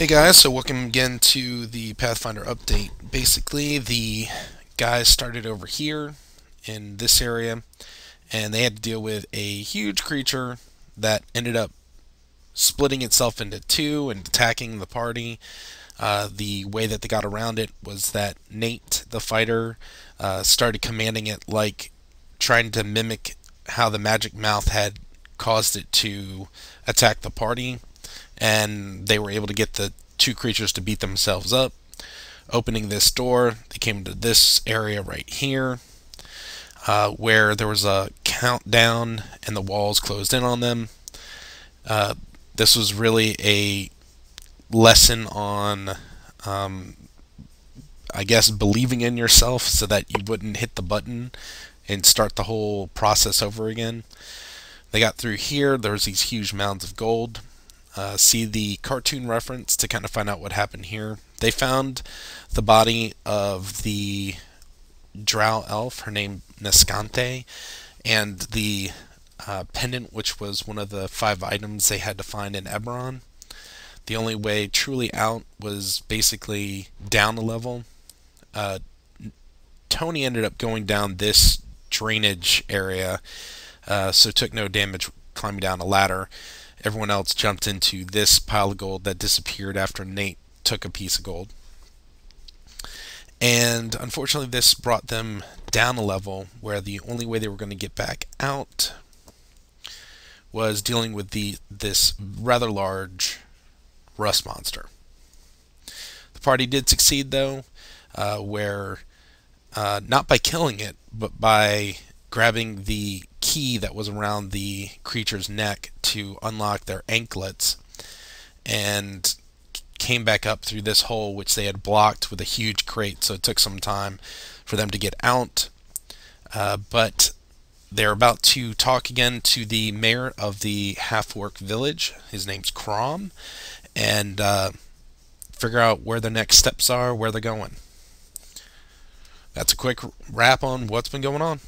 Hey guys, so welcome again to the Pathfinder update. Basically, the guys started over here in this area, and they had to deal with a huge creature that ended up splitting itself into two and attacking the party. Uh, the way that they got around it was that Nate, the fighter, uh, started commanding it like trying to mimic how the magic mouth had caused it to attack the party and they were able to get the two creatures to beat themselves up. Opening this door, they came to this area right here, uh, where there was a countdown and the walls closed in on them. Uh, this was really a lesson on, um, I guess, believing in yourself so that you wouldn't hit the button and start the whole process over again. They got through here. There was these huge mounds of gold. Uh, see the cartoon reference to kind of find out what happened here. They found the body of the drow elf, her name Nescante, and the uh, pendant, which was one of the five items they had to find in Eberron. The only way truly out was basically down a level. Uh, Tony ended up going down this drainage area, uh, so took no damage climbing down a ladder. Everyone else jumped into this pile of gold that disappeared after Nate took a piece of gold. And unfortunately, this brought them down a level where the only way they were going to get back out was dealing with the this rather large rust monster. The party did succeed, though, uh, where uh, not by killing it, but by grabbing the key that was around the creature's neck to unlock their anklets and came back up through this hole which they had blocked with a huge crate so it took some time for them to get out. Uh, but they're about to talk again to the mayor of the half-orc village. His name's Crom. And uh, figure out where the next steps are where they're going. That's a quick wrap on what's been going on